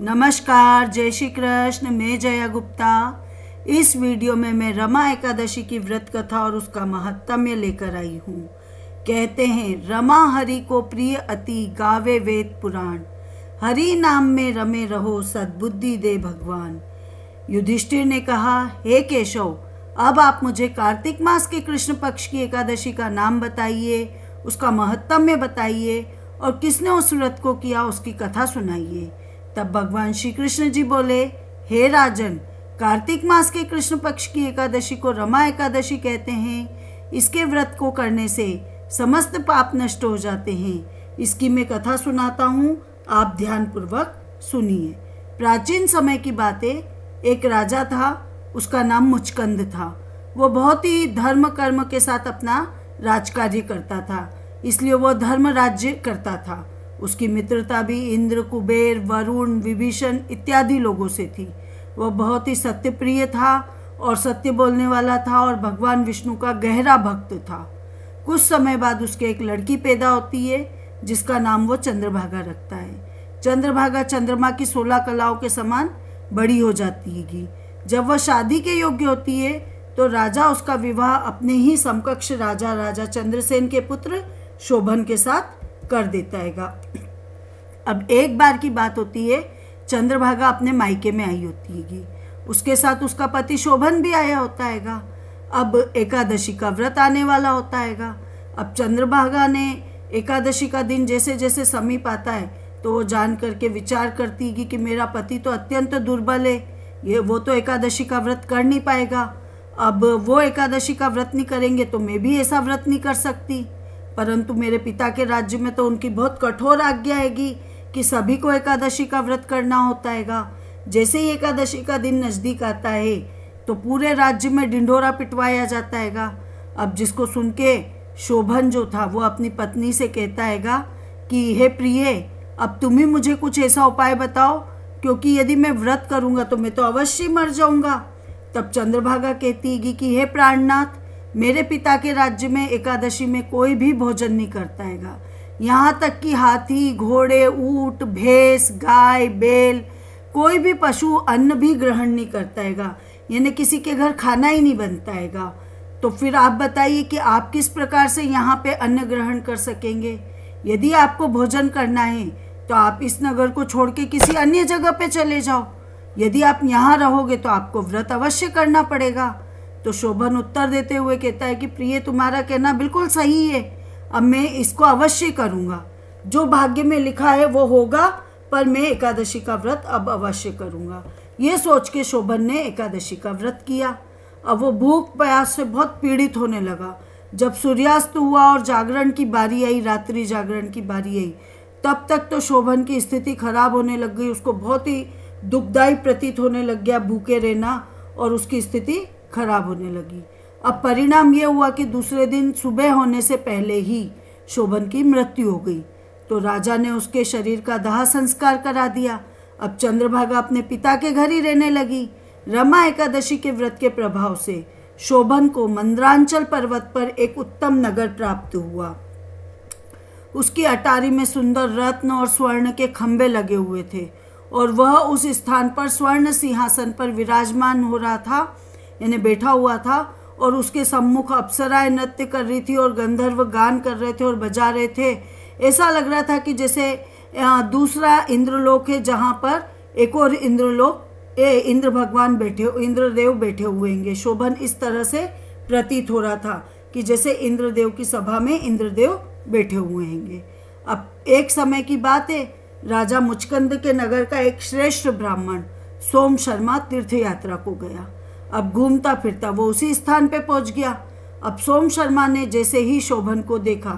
नमस्कार, जय श्री कृष्ण, मैं जया गुप्ता। इस वीडियो में मैं रमा एकादशी की व्रत कथा और उसका महत्म्य लेकर आई हूँ। कहते हैं, रमा हरि को प्रिय अति गावे वेद पुराण। हरि नाम में रमे रहो सद्बुद्धि दे भगवान। युधिष्ठिर ने कहा, हे केशव, अब आप मुझे कार्तिक मास के कृष्ण पक्ष की एकादशी का नाम बताइए, उसका महत्म्य बताइए और किसने उस व्रत को किया, उसकी कथा सुनाइए। तब भगवान श्री कृष्ण जी बोले, हे राजन, कार्तिक मास के कृष्ण पक्ष की एकादशी को रमा एकादशी कहते हैं। इसके व्रत को करने से समस्त पाप नष्ट हो जाते हैं। इसकी मैं कथा सुनाता हूँ, आप ध्यान पूर्वक सुनिए। प्राचीन समय की बातें, एक राजा था, उसका नाम मुचकंद था। वो बहुत ही धर्म कर्म के साथ अपना राजकार्य करता था, इसलिए वो धर्म राज्य करता था। उसकी मित्रता भी इंद्र, कुबेर, वरुण, विभीषण इत्यादि लोगों से थी। वह बहुत ही सत्यप्रिय था और सत्य बोलने वाला था और भगवान विष्णु का गहरा भक्त था। कुछ समय बाद उसके एक लड़की पैदा होती है, जिसका नाम वो चंद्रभागा रखता है। चंद्रभागा चंद्रमा की सोलह कलाओं के समान बड़ी हो जाती है जब वह शादी के योग्य होती है तो राजा उसका विवाह अपने ही समकक्ष राजा राजा चंद्रसेन के पुत्र शोभन के साथ कर देता हैगा। अब एक बार की बात होती है, चंद्रभागा अपने मायके में आई होती है उसके साथ उसका पति शोभन भी आया होता हैगा। अब एकादशी का व्रत आने वाला होता हैगा। अब चंद्रभागा ने एकादशी का दिन जैसे जैसे समीप आता है तो वो जान करके विचार करती है कि मेरा पति तो अत्यंत दुर्बल है। ये, वो तो एकादशी का व्रत कर नहीं पाएगा। अब वो एकादशी का व्रत नहीं करेंगे तो मैं भी ऐसा व्रत नहीं कर सकती। परंतु मेरे पिता के राज्य में तो उनकी बहुत कठोर आज्ञा हैगी कि सभी को एकादशी का व्रत करना होता हैगा। जैसे ही एकादशी का दिन नज़दीक आता है तो पूरे राज्य में डिंडोरा पिटवाया जाता हैगा। अब जिसको सुन के शोभन जो था, वो अपनी पत्नी से कहता हैगा कि, हे प्रिय, अब तुम ही मुझे कुछ ऐसा उपाय बताओ, क्योंकि यदि मैं व्रत करूँगा तो मैं तो अवश्य मर जाऊँगा। तब चंद्रभागा कहती है कि, हे प्राणनाथ मेरे पिता के राज्य में एकादशी में कोई भी भोजन नहीं करता हैगा यहाँ तक कि हाथी, घोड़े, ऊट, भैंस, गाय, बैल, कोई भी पशु अन्न भी ग्रहण नहीं करता हैगा यानी किसी के घर खाना ही नहीं बनता हैगा तो फिर आप बताइए कि आप किस प्रकार से यहाँ पे अन्न ग्रहण कर सकेंगे? यदि आपको भोजन करना है तो आप इस नगर को छोड़ के किसी अन्य जगह पे चले जाओ। यदि आप यहाँ रहोगे तो आपको व्रत अवश्य करना पड़ेगा। तो शोभन उत्तर देते हुए कहता है कि प्रिय, तुम्हारा कहना बिल्कुल सही है। अब मैं इसको अवश्य करूँगा। जो भाग्य में लिखा है वो होगा, पर मैं एकादशी का व्रत अब अवश्य करूँगा। ये सोच के शोभन ने एकादशी का व्रत किया। अब वो भूख प्यास से बहुत पीड़ित होने लगा। जब सूर्यास्त हुआ और जागरण की बारी आई, रात्रि जागरण की बारी आई, तब तक तो शोभन की स्थिति खराब होने लग गई। उसको बहुत ही दुखदायी प्रतीत होने लग गया भूखे रहना और उसकी स्थिति खराब होने लगी। अब परिणाम यह हुआ कि दूसरे दिन सुबह होने से पहले ही शोभन की मृत्यु हो गई। तो राजा ने उसके शरीर का दाह संस्कार करा दिया। अब चंद्रभागा अपने पिता के घर ही रहने लगी। रमा एकादशी के व्रत के प्रभाव से शोभन को मंद्रांचल पर्वत पर एक उत्तम नगर प्राप्त हुआ। उसकी अटारी में सुंदर रत्न और स्वर्ण के खंभे लगे हुए थे और वह उस स्थान पर स्वर्ण सिंहासन पर विराजमान हो रहा था यानी बैठा हुआ था और उसके सम्मुख अप्सराएँ नृत्य कर रही थी और गंधर्व गान कर रहे थे और बजा रहे थे। ऐसा लग रहा था कि जैसे दूसरा इंद्रलोक है जहाँ पर एक और इंद्रलोक, ए, इंद्र भगवान बैठे, इंद्रदेव बैठे हुए हैं शोभन इस तरह से प्रतीत हो रहा था कि जैसे इंद्रदेव की सभा में इंद्रदेव बैठे हुए हैं अब एक समय की बात है, राजा मुचकंद के नगर का एक श्रेष्ठ ब्राह्मण, सोम शर्मा तीर्थ यात्रा को गया। अब घूमता फिरता वो उसी स्थान पे पहुँच गया। अब सोम शर्मा ने जैसे ही शोभन को देखा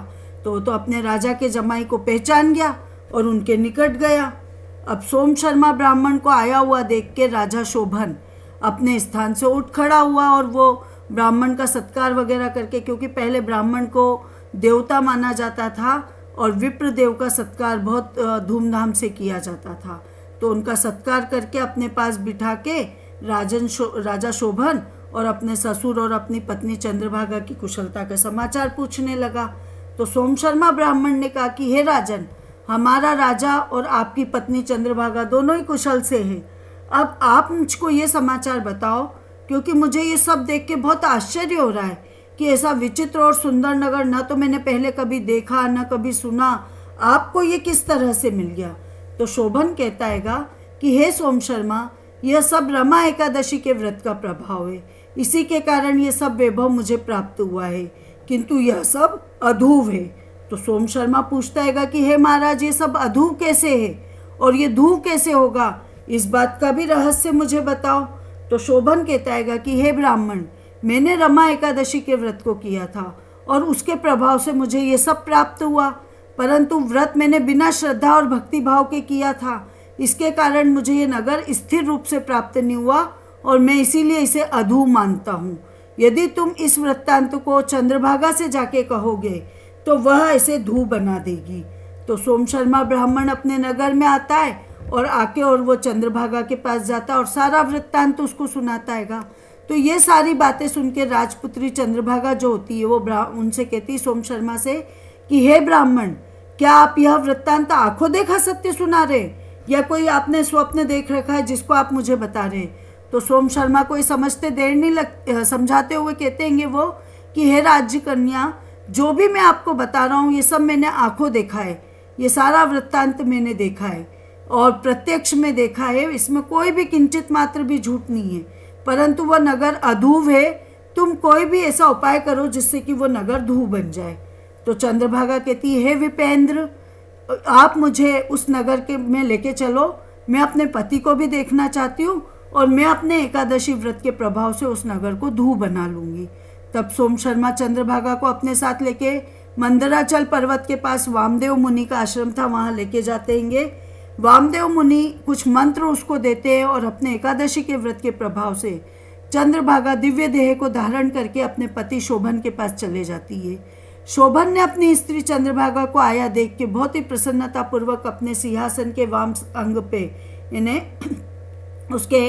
तो तो अपने राजा के जमाई को पहचान गया और उनके निकट गया। अब सोम शर्मा ब्राह्मण को आया हुआ देख के राजा शोभन अपने स्थान से उठ खड़ा हुआ और वो ब्राह्मण का सत्कार वगैरह करके, क्योंकि पहले ब्राह्मण को देवता माना जाता था और विप्र देव का सत्कार बहुत धूमधाम से किया जाता था। तो उनका सत्कार करके अपने पास बिठा के राजन शो, राजा शोभन और अपने ससुर और अपनी पत्नी चंद्रभागा की कुशलता का समाचार पूछने लगा। तो सोम शर्मा ब्राह्मण ने कहा कि हे राजन हमारा राजा और आपकी पत्नी चंद्रभागा दोनों ही कुशल से हैं। अब आप मुझको ये समाचार बताओ क्योंकि मुझे ये सब देख के बहुत आश्चर्य हो रहा है कि ऐसा विचित्र और सुंदर नगर न तो मैंने पहले कभी देखा न कभी सुना। आपको ये किस तरह से मिल गया? तो शोभन कहता हैगा कि हे सोम शर्मा यह सब रमा एकादशी के व्रत का प्रभाव है। इसी के कारण ये सब वैभव मुझे प्राप्त हुआ है। किंतु यह सब अधूव है। तो सोम शर्मा पूछता हैगा कि, हे महाराज, ये सब अधूव कैसे है? और ये धूव कैसे होगा? इस बात का भी रहस्य मुझे बताओ। तो शोभन कहता हैगा कि, हे ब्राह्मण, मैंने रमा एकादशी के व्रत को किया था और उसके प्रभाव से मुझे ये सब प्राप्त हुआ। परंतु व्रत मैंने बिना श्रद्धा और भक्ति भाव के किया था। इसके कारण मुझे ये नगर स्थिर रूप से प्राप्त नहीं हुआ और मैं इसीलिए इसे अधू मानता हूँ। यदि तुम इस वृत्तांत को चंद्रभागा से जाके कहोगे तो वह इसे धू बना देगी। तो सोम शर्मा ब्राह्मण अपने नगर में आता है और आके और वो चंद्रभागा के पास जाता है और सारा वृत्तांत उसको सुनाता हैगा। तो ये सारी बातें सुन के राजपुत्री चंद्रभागा जो होती है, वो उनसे कहती सोम शर्मा से कि, हे ब्राह्मण, क्या आप यह वृत्तांत आँखों देखा सत्य सुना रहे? या कोई आपने स्वप्न देख रखा है जिसको आप मुझे बता रहे हैं? तो सोम शर्मा को ये समझते देर नहीं लग समझाते हुए कहते हैं वो कि, हे राज्य कन्या जो भी मैं आपको बता रहा हूँ, ये सब मैंने आँखों देखा है। ये सारा वृत्तांत मैंने देखा है और प्रत्यक्ष में देखा है। इसमें कोई भी किंचित मात्र भी झूठ नहीं है। परंतु वह नगर अधूव है। तुम कोई भी ऐसा उपाय करो जिससे कि वो नगर धूव बन जाए। तो चंद्रभागा कहती है विपेंद्र आप मुझे उस नगर के में लेके चलो। मैं अपने पति को भी देखना चाहती हूँ और मैं अपने एकादशी व्रत के प्रभाव से उस नगर को धू बना लूँगी। तब सोम शर्मा चंद्रभागा को अपने साथ लेके मंदराचल पर्वत के पास वामदेव मुनि का आश्रम था, वहाँ लेके जाते हैं वामदेव मुनि कुछ मंत्र उसको देते हैं और अपने एकादशी के व्रत के प्रभाव से चंद्रभागा दिव्य देह को धारण करके अपने पति शोभन के पास चले जाती है। शोभन ने अपनी स्त्री चंद्रभागा को आया देख के बहुत ही प्रसन्नता पूर्वक अपने सिंहासन के वाम अंग पे इन्हें उसके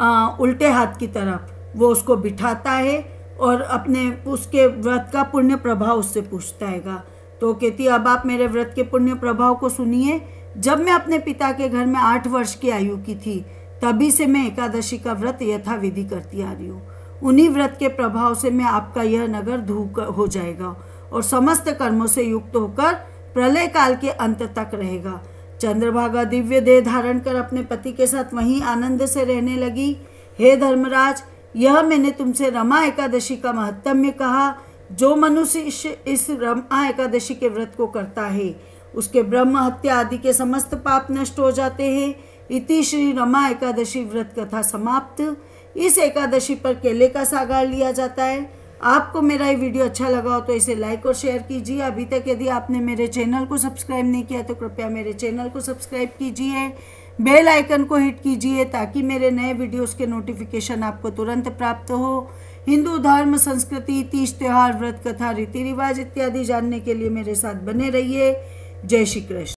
आ, उल्टे हाथ की तरफ़ वो उसको बिठाता है और अपने उसके व्रत का पुण्य प्रभाव उससे पूछता है तो कहती अब आप मेरे व्रत के पुण्य प्रभाव को सुनिए। जब मैं अपने पिता के घर में आठ वर्ष की आयु की थी तभी से मैं एकादशी का व्रत यथाविधि करती आ रही हूँ। उन्हीं व्रत के प्रभाव से मैं आपका यह नगर धू हो जाएगा। और समस्त कर्मों से युक्त होकर प्रलय काल के अंत तक रहेगा। चंद्रभागा दिव्य देह धारण कर अपने पति के साथ वहीं आनंद से रहने लगी। हे धर्मराज, यह मैंने तुमसे रमा एकादशी का महत्म्य कहा, जो मनुष्य इस रमा एकादशी के व्रत को करता है। उसके ब्रह्म हत्या आदि के समस्त पाप नष्ट हो जाते हैं। इति श्री रमा एकादशी व्रत कथा समाप्त। इस एकादशी पर केले का सागार लिया जाता है। आपको मेरा ये वीडियो अच्छा लगा हो तो इसे लाइक और शेयर कीजिए। अभी तक यदि आपने मेरे चैनल को सब्सक्राइब नहीं किया तो कृपया मेरे चैनल को सब्सक्राइब कीजिए। बेल आइकन को हिट कीजिए ताकि मेरे नए वीडियोस के नोटिफिकेशन आपको तुरंत प्राप्त हो। हिंदू धर्म, संस्कृति, तीज त्यौहार, व्रत कथा रीति रिवाज इत्यादि जानने के लिए मेरे साथ बने रहिए। जय श्री कृष्ण।